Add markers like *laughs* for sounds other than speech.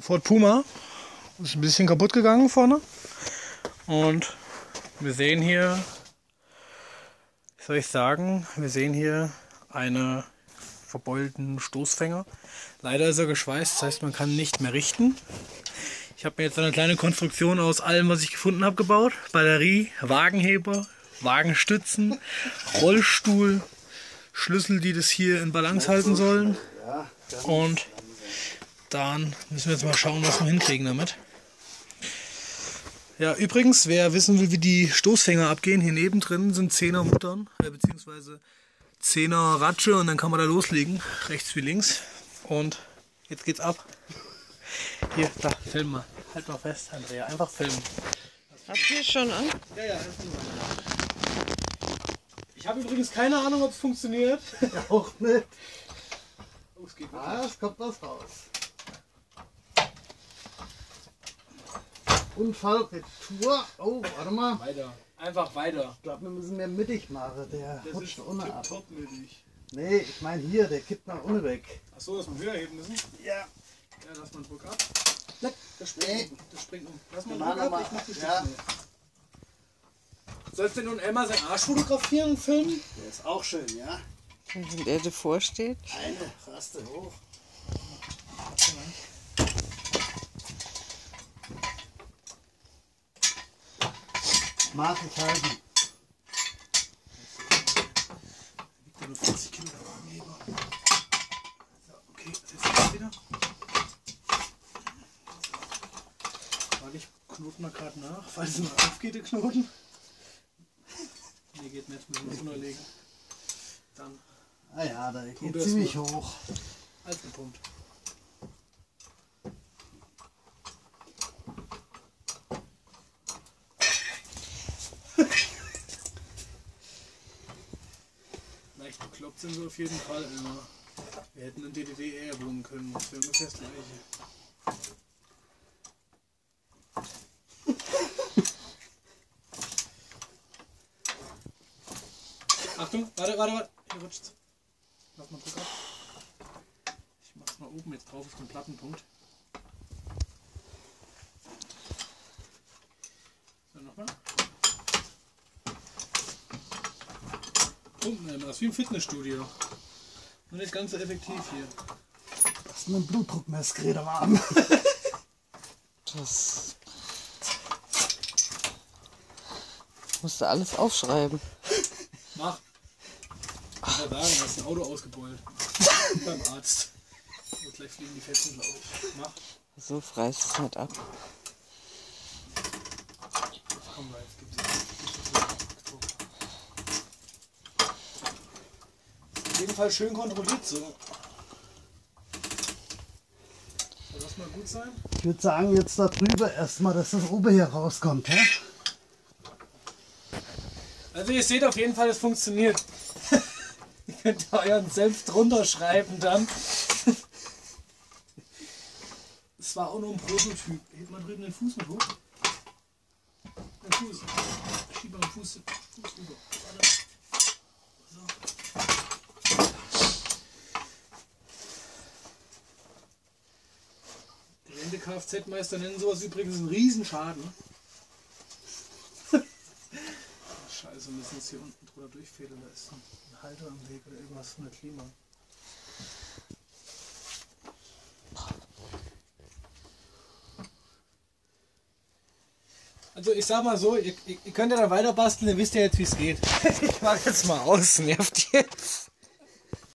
Ford Puma ist ein bisschen kaputt gegangen vorne. Und wir sehen hier, wie soll ich sagen, wir sehen hier einen verbeulten Stoßfänger. Leider ist er geschweißt, das heißt man kann nicht mehr richten. Ich habe mir jetzt eine kleine Konstruktion aus allem, was ich gefunden habe, gebaut. Batterie, Wagenheber, Wagenstützen, *laughs* Rollstuhl, Schlüssel, die das hier in Balance halten sollen. Und dann müssen wir jetzt mal schauen, was wir hinkriegen damit. Ja, übrigens, wer wissen will, wie die Stoßfänger abgehen, hier neben drin sind 10er Muttern, äh, beziehungsweise 10er Ratsche und dann kann man da loslegen, rechts wie links. Und jetzt geht's ab. Hier, da, film mal. Halt mal fest, Andrea, einfach filmen. Habt ihr schon an? Ja, ja, Ich habe übrigens keine Ahnung, ob es funktioniert. *laughs* Auch nicht. Oh, es geht Ah, es kommt was raus. Unfallretour. Oh, warte mal. Weiter. Einfach weiter. Ich glaube, wir müssen mehr mittig machen. Der Das rutscht ist ohne ab. top nötig. Nee, ich meine hier, der kippt nach unten weg. Achso, dass wir höher heben müssen? Ja. Ja, lass mal Druck ab. Das springt Nee. um. Das springt um. Lass mal Druck machen ab, mal- ich mach die ja. Sollst du nun Emma seinen Arsch fotografieren und filmen? Der ist auch schön, ja. Wenn der davor steht. Eine Raste hoch halten. Wiegt ja nur 40 Kilo der Wagenheber. So, okay, setz dich wieder. Warte, ich knoten mal gerade nach, falls es mal aufgeht, der Knoten. Nee, geht nicht, müssen wir es unterlegen. Dann Ah ja, der geht ziemlich hoch. als gepumpt. Leicht bekloppt sind wir auf jeden Fall immer. Wir hätten in DDR wohnen können, das wäre ungefähr das gleiche. *laughs* Achtung, warte, warte, warte. Hier rutscht's. Lass mal Druck ab. Ich mach's mal oben jetzt drauf auf den Plattenpunkt. So, nochmal. Wir das, wie im Fitnessstudio. Nur nicht ganz so effektiv hier. Das ist ein Blutdruckmessgerät am Arm. *laughs* Das musst du alles aufschreiben. Mach! Ich kann ja sagen, du hast ein Auto ausgebeult. Beim Arzt. Und gleich fliegen die Fetzen, glaube ich. Mach. So reißt es nicht ab. Komm mal, jetzt gibt's gibt's jetzt Druck. Auf jeden Fall schön kontrolliert so. Soll das mal gut sein? Ich würde sagen, jetzt da drüber erstmal, dass das oben hier rauskommt. Hä? Also ihr seht auf jeden Fall, es funktioniert. *laughs* ihr könnt da euren Senf drunter schreiben dann. *laughs* Es war auch nur ein Prototyp. Hebt mal drüben den Fuß mit hoch. Den Fuß. Schieb mal den Fuß, Fuß rüber. So. Gelände Kfz-Meister nennen sowas übrigens einen Riesenschaden. *laughs* Scheiße, müssen jetzt hier unten drüber durchfädeln. Da ist ein Halter am Weg oder irgendwas von der Klima. Also ich sag mal so, ihr, ihr ihr könnt ja dann weiter basteln, ihr wisst ja jetzt wie es geht. *laughs* Ich mach jetzt mal aus, nervt jetzt.